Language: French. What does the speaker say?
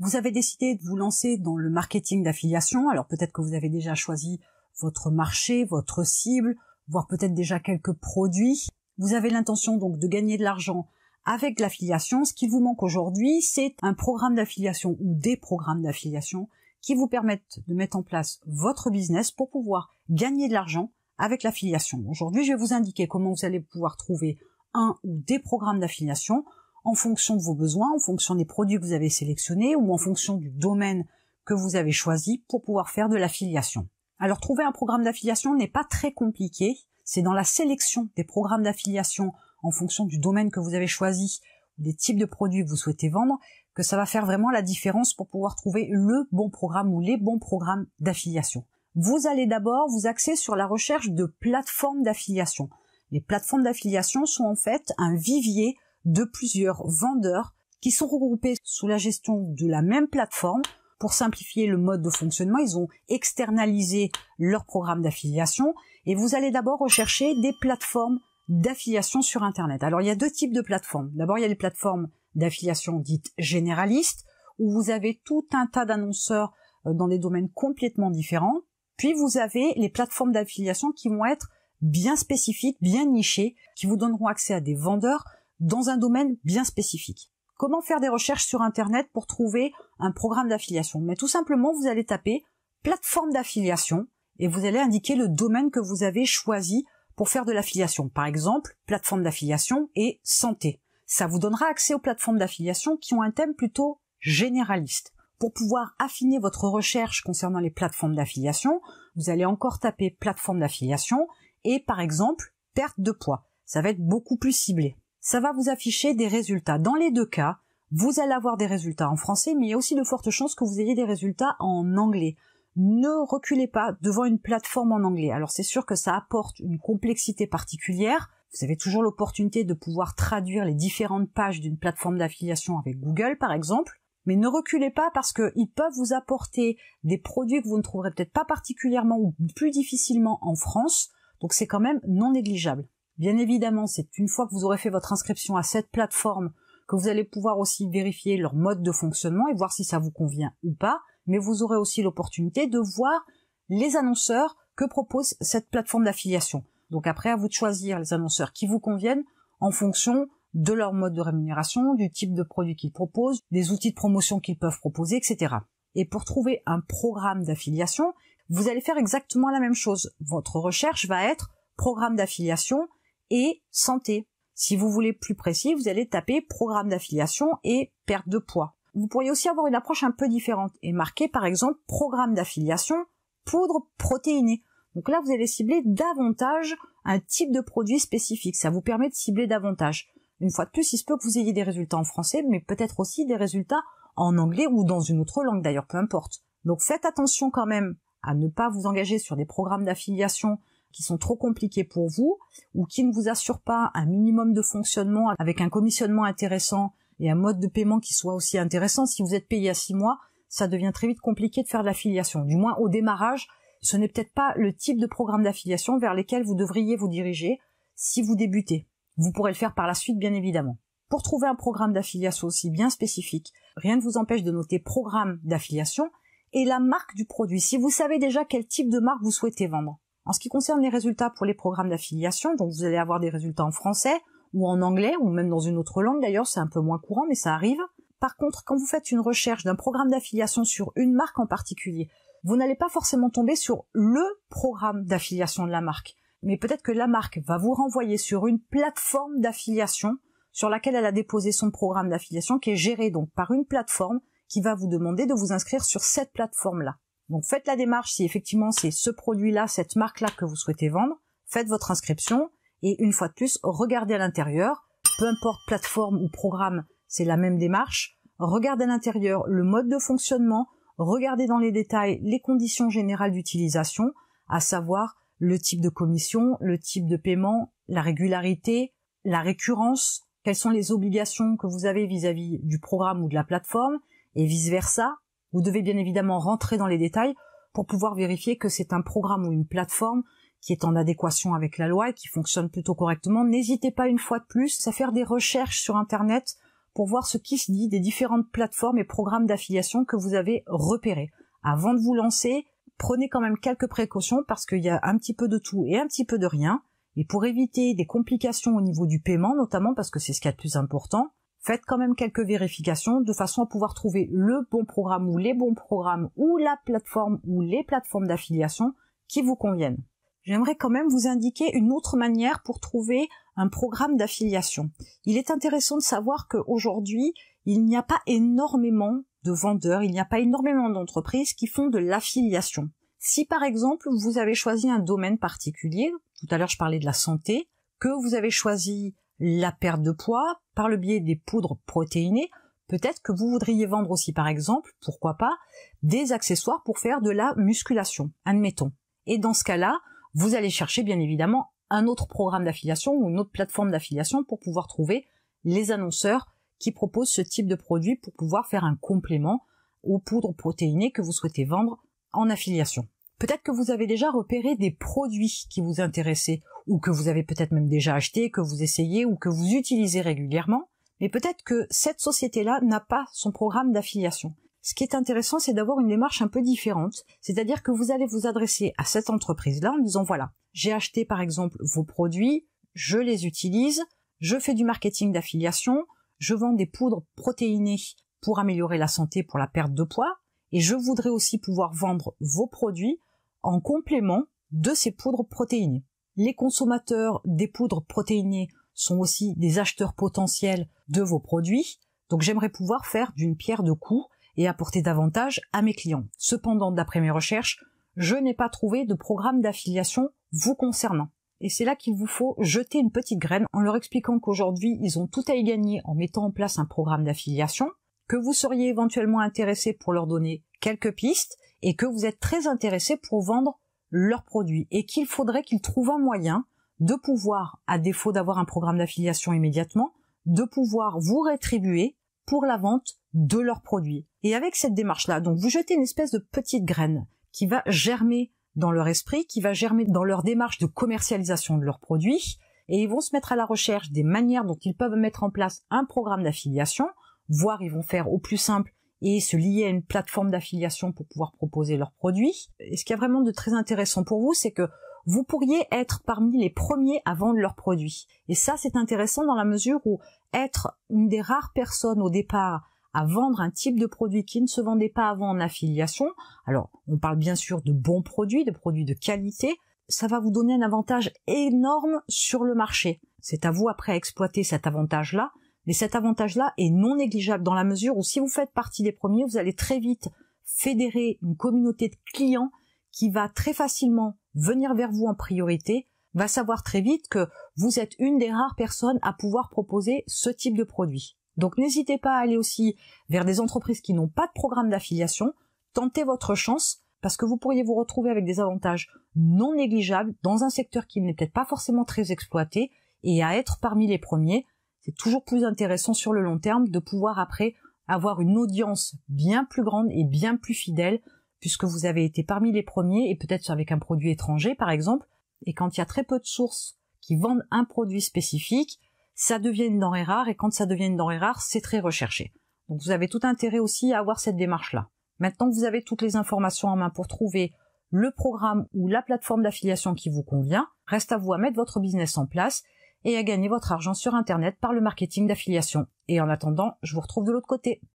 Vous avez décidé de vous lancer dans le marketing d'affiliation. Alors peut-être que vous avez déjà choisi votre marché, votre cible, voire peut-être déjà quelques produits. Vous avez l'intention donc de gagner de l'argent avec l'affiliation. Ce qui vous manque aujourd'hui, c'est un programme d'affiliation ou des programmes d'affiliation qui vous permettent de mettre en place votre business pour pouvoir gagner de l'argent avec l'affiliation. Aujourd'hui, je vais vous indiquer comment vous allez pouvoir trouver un ou des programmes d'affiliation en fonction de vos besoins, en fonction des produits que vous avez sélectionnés ou en fonction du domaine que vous avez choisi pour pouvoir faire de l'affiliation. Alors trouver un programme d'affiliation n'est pas très compliqué, c'est dans la sélection des programmes d'affiliation en fonction du domaine que vous avez choisi ou des types de produits que vous souhaitez vendre que ça va faire vraiment la différence pour pouvoir trouver le bon programme ou les bons programmes d'affiliation. Vous allez d'abord vous axer sur la recherche de plateformes d'affiliation. Les plateformes d'affiliation sont en fait un vivier de plusieurs vendeurs qui sont regroupés sous la gestion de la même plateforme. Pour simplifier le mode de fonctionnement, ils ont externalisé leur programme d'affiliation et vous allez d'abord rechercher des plateformes d'affiliation sur Internet. Alors il y a deux types de plateformes. D'abord il y a les plateformes d'affiliation dites généralistes où vous avez tout un tas d'annonceurs euh, dans des domaines complètement différents. Puis vous avez les plateformes d'affiliation qui vont être bien spécifiques, bien nichées, qui vous donneront accès à des vendeurs dans un domaine bien spécifique. Comment faire des recherches sur Internet pour trouver un programme d'affiliation? Mais tout simplement, vous allez taper plateforme d'affiliation et vous allez indiquer le domaine que vous avez choisi pour faire de l'affiliation. Par exemple, plateforme d'affiliation et santé. Ça vous donnera accès aux plateformes d'affiliation qui ont un thème plutôt généraliste. Pour pouvoir affiner votre recherche concernant les plateformes d'affiliation, vous allez encore taper plateforme d'affiliation et par exemple perte de poids. Ça va être beaucoup plus ciblé. Ça va vous afficher des résultats. Dans les deux cas, vous allez avoir des résultats en français, mais il y a aussi de fortes chances que vous ayez des résultats en anglais ne reculez pas devant une plateforme en anglais. Alors c'est sûr que ça apporte une complexité particulière. Vous avez toujours l'opportunité de pouvoir traduire les différentes pages d'une plateforme d'affiliation avec Google par exemple. Mais ne reculez pas parce qu'ils peuvent vous apporter des produits que vous ne trouverez peut-être pas particulièrement ou plus difficilement en France. Donc c'est quand même non négligeable. Bien évidemment, c'est une fois que vous aurez fait votre inscription à cette plateforme que vous allez pouvoir aussi vérifier leur mode de fonctionnement et voir si ça vous convient ou pas mais vous aurez aussi l'opportunité de voir les annonceurs que propose cette plateforme d'affiliation. Donc après, à vous de choisir les annonceurs qui vous conviennent en fonction de leur mode de rémunération, du type de produit qu'ils proposent, des outils de promotion qu'ils peuvent proposer, etc. Et pour trouver un programme d'affiliation, vous allez faire exactement la même chose. Votre recherche va être programme d'affiliation et santé. Si vous voulez plus précis, vous allez taper programme d'affiliation et perte de poids. Vous pourriez aussi avoir une approche un peu différente et marquer par exemple programme d'affiliation poudre protéinée. Donc là, vous allez cibler davantage un type de produit spécifique. Ça vous permet de cibler davantage. Une fois de plus, il se peut que vous ayez des résultats en français, mais peut-être aussi des résultats en anglais ou dans une autre langue d'ailleurs, peu importe. Donc faites attention quand même à ne pas vous engager sur des programmes d'affiliation qui sont trop compliqués pour vous ou qui ne vous assurent pas un minimum de fonctionnement avec un commissionnement intéressant et un mode de paiement qui soit aussi intéressant. Si vous êtes payé à six mois, ça devient très vite compliqué de faire de l'affiliation. Du moins au démarrage, ce n'est peut-être pas le type de programme d'affiliation vers lesquels vous devriez vous diriger si vous débutez. Vous pourrez le faire par la suite, bien évidemment. Pour trouver un programme d'affiliation aussi bien spécifique, rien ne vous empêche de noter programme d'affiliation et la marque du produit. Si vous savez déjà quel type de marque vous souhaitez vendre. En ce qui concerne les résultats pour les programmes d'affiliation, donc vous allez avoir des résultats en français, ou en anglais, ou même dans une autre langue d'ailleurs, c'est un peu moins courant, mais ça arrive. Par contre, quand vous faites une recherche d'un programme d'affiliation sur une marque en particulier, vous n'allez pas forcément tomber sur le programme d'affiliation de la marque, mais peut-être que la marque va vous renvoyer sur une plateforme d'affiliation sur laquelle elle a déposé son programme d'affiliation qui est géré donc par une plateforme qui va vous demander de vous inscrire sur cette plateforme-là. Donc faites la démarche si effectivement c'est ce produit-là, cette marque-là que vous souhaitez vendre, faites votre inscription et une fois de plus, regardez à l'intérieur, peu importe plateforme ou programme, c'est la même démarche. Regardez à l'intérieur le mode de fonctionnement, regardez dans les détails les conditions générales d'utilisation, à savoir le type de commission, le type de paiement, la régularité, la récurrence, quelles sont les obligations que vous avez vis-à-vis du programme ou de la plateforme, et vice-versa. Vous devez bien évidemment rentrer dans les détails pour pouvoir vérifier que c'est un programme ou une plateforme qui est en adéquation avec la loi et qui fonctionne plutôt correctement, n'hésitez pas une fois de plus à faire des recherches sur Internet pour voir ce qui se dit des différentes plateformes et programmes d'affiliation que vous avez repérés. Avant de vous lancer, prenez quand même quelques précautions parce qu'il y a un petit peu de tout et un petit peu de rien. Et pour éviter des complications au niveau du paiement, notamment parce que c'est ce qui est le plus important, faites quand même quelques vérifications de façon à pouvoir trouver le bon programme ou les bons programmes ou la plateforme ou les plateformes d'affiliation qui vous conviennent. J'aimerais quand même vous indiquer une autre manière pour trouver un programme d'affiliation. Il est intéressant de savoir qu'aujourd'hui, il n'y a pas énormément de vendeurs, il n'y a pas énormément d'entreprises qui font de l'affiliation. Si par exemple vous avez choisi un domaine particulier, tout à l'heure je parlais de la santé, que vous avez choisi la perte de poids par le biais des poudres protéinées, peut-être que vous voudriez vendre aussi par exemple, pourquoi pas, des accessoires pour faire de la musculation, admettons. Et dans ce cas-là, vous allez chercher bien évidemment un autre programme d'affiliation ou une autre plateforme d'affiliation pour pouvoir trouver les annonceurs qui proposent ce type de produit pour pouvoir faire un complément aux poudres protéinées que vous souhaitez vendre en affiliation. Peut-être que vous avez déjà repéré des produits qui vous intéressaient ou que vous avez peut-être même déjà acheté, que vous essayez ou que vous utilisez régulièrement, mais peut-être que cette société-là n'a pas son programme d'affiliation. Ce qui est intéressant, c'est d'avoir une démarche un peu différente, c'est-à-dire que vous allez vous adresser à cette entreprise-là en disant voilà, j'ai acheté par exemple vos produits, je les utilise, je fais du marketing d'affiliation, je vends des poudres protéinées pour améliorer la santé pour la perte de poids, et je voudrais aussi pouvoir vendre vos produits en complément de ces poudres protéinées. Les consommateurs des poudres protéinées sont aussi des acheteurs potentiels de vos produits, donc j'aimerais pouvoir faire d'une pierre deux coups et apporter davantage à mes clients. Cependant, d'après mes recherches, je n'ai pas trouvé de programme d'affiliation vous concernant. Et c'est là qu'il vous faut jeter une petite graine en leur expliquant qu'aujourd'hui, ils ont tout à y gagner en mettant en place un programme d'affiliation, que vous seriez éventuellement intéressé pour leur donner quelques pistes et que vous êtes très intéressé pour vendre leurs produits et qu'il faudrait qu'ils trouvent un moyen de pouvoir, à défaut d'avoir un programme d'affiliation immédiatement, de pouvoir vous rétribuer pour la vente de leurs produits. Et avec cette démarche-là, donc vous jetez une espèce de petite graine qui va germer dans leur esprit, qui va germer dans leur démarche de commercialisation de leurs produits, et ils vont se mettre à la recherche des manières dont ils peuvent mettre en place un programme d'affiliation, voire ils vont faire au plus simple et se lier à une plateforme d'affiliation pour pouvoir proposer leurs produits. Et ce qui est vraiment de très intéressant pour vous, c'est que vous pourriez être parmi les premiers à vendre leurs produits. Et ça, c'est intéressant dans la mesure où être une des rares personnes au départ à vendre un type de produit qui ne se vendait pas avant en affiliation, alors on parle bien sûr de bons produits, de produits de qualité, ça va vous donner un avantage énorme sur le marché. C'est à vous après à exploiter cet avantage-là, mais cet avantage-là est non négligeable dans la mesure où si vous faites partie des premiers, vous allez très vite fédérer une communauté de clients qui va très facilement venir vers vous en priorité, va savoir très vite que vous êtes une des rares personnes à pouvoir proposer ce type de produit. Donc n'hésitez pas à aller aussi vers des entreprises qui n'ont pas de programme d'affiliation, tentez votre chance parce que vous pourriez vous retrouver avec des avantages non négligeables dans un secteur qui n'est peut-être pas forcément très exploité et à être parmi les premiers, c'est toujours plus intéressant sur le long terme de pouvoir après avoir une audience bien plus grande et bien plus fidèle puisque vous avez été parmi les premiers et peut-être avec un produit étranger par exemple et quand il y a très peu de sources qui vendent un produit spécifique, ça devient une denrée rare et quand ça devient une denrée rare, c'est très recherché. Donc vous avez tout intérêt aussi à avoir cette démarche-là. Maintenant que vous avez toutes les informations en main pour trouver le programme ou la plateforme d'affiliation qui vous convient, reste à vous à mettre votre business en place et à gagner votre argent sur Internet par le marketing d'affiliation. Et en attendant, je vous retrouve de l'autre côté.